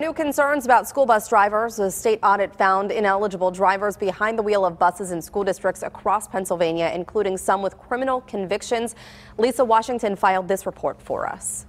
New concerns about school bus drivers. A state audit found ineligible drivers behind the wheel of buses in school districts across Pennsylvania, including some with criminal convictions. Lisa Washington filed this report for us.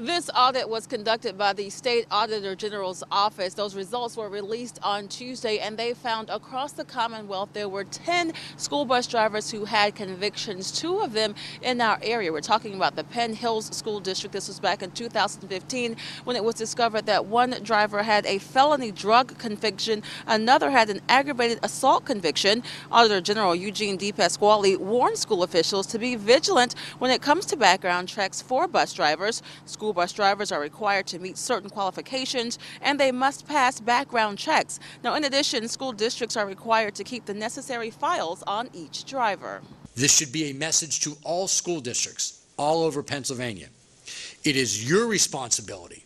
This audit was conducted by the State Auditor General's office. Those results were released on Tuesday, and they found across the Commonwealth there were 10 school bus drivers who had convictions, two of them in our area. We're talking about the Penn Hills School District. This was back in 2015 when it was discovered that one driver had a felony drug conviction, another had an aggravated assault conviction. Auditor General Eugene DePasquale warned school officials to be vigilant when it comes to background checks for bus drivers. School School bus drivers are required to meet certain qualifications and they must pass background checks. Now, in addition, school districts are required to keep the necessary files on each driver. This should be a message to all school districts all over Pennsylvania. It is your responsibility,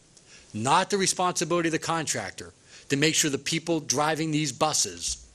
not the responsibility of the contractor, to make sure the people driving these buses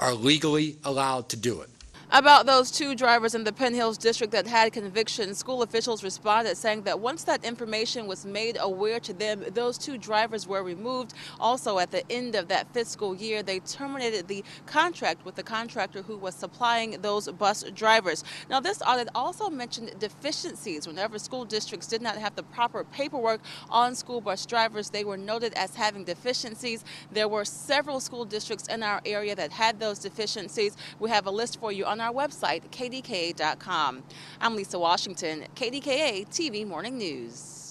are legally allowed to do it. About those two drivers in the Penn Hills district that had convictions, school officials responded saying that once that information was made aware to them, those two drivers were removed. Also, at the end of that fiscal year, they terminated the contract with the contractor who was supplying those bus drivers. Now, this audit also mentioned deficiencies. Whenever school districts did not have the proper paperwork on school bus drivers, they were noted as having deficiencies. There were several school districts in our area that had those deficiencies. We have a list for you on our website, kdka.com. I'm Lisa Washington, KDKA TV Morning News.